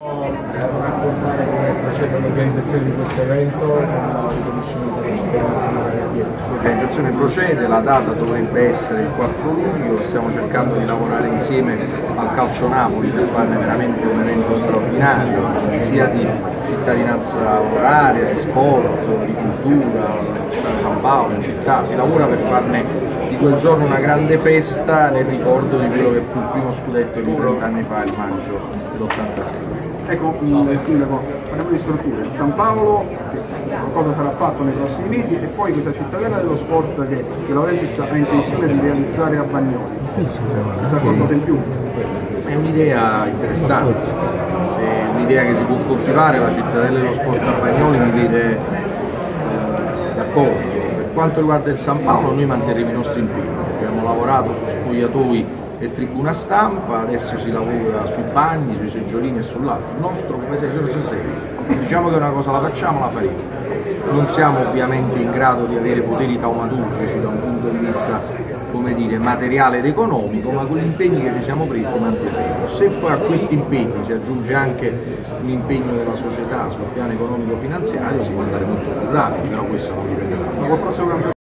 raccontare come procede l'organizzazione di questo evento. L'organizzazione procede, la data dovrebbe essere il 4 luglio, stiamo cercando di lavorare insieme al Calcio Napoli per farne veramente un evento straordinario, sia di cittadinanza oraria, di sport, di cultura, San Paolo, in città, si lavora per farne di quel giorno una grande festa nel ricordo di quello che fu il primo scudetto di 30 anni fa, il maggio dell'86. Ecco, il sindaco, parliamo di strutture, il San Paolo, che qualcosa sarà fatto nei prossimi mesi, e poi questa cittadella dello sport che, che Laurentis ha intenzione di realizzare a Bagnoli. Sa qualcosa in più? È un'idea interessante, un'idea che si può coltivare, la cittadella dello sport a Bagnoli mi vede eh, d'accordo. Per quanto riguarda il San Paolo noi manterremo i nostri impegni, abbiamo lavorato su spogliatoi e tribuna stampa, adesso si lavora sui bagni, sui seggiolini e sull'altro. Il nostro come serio, diciamo che una cosa la facciamo, la faremo. Non siamo ovviamente in grado di avere poteri taumaturgici da un punto di vista come dire, materiale ed economico, ma con gli impegni che ci siamo presi manterremo. Se poi a questi impegni si aggiunge anche un impegno della società sul piano economico-finanziario si può andare molto più rapidi, però questo non dipende da noi.